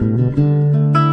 Música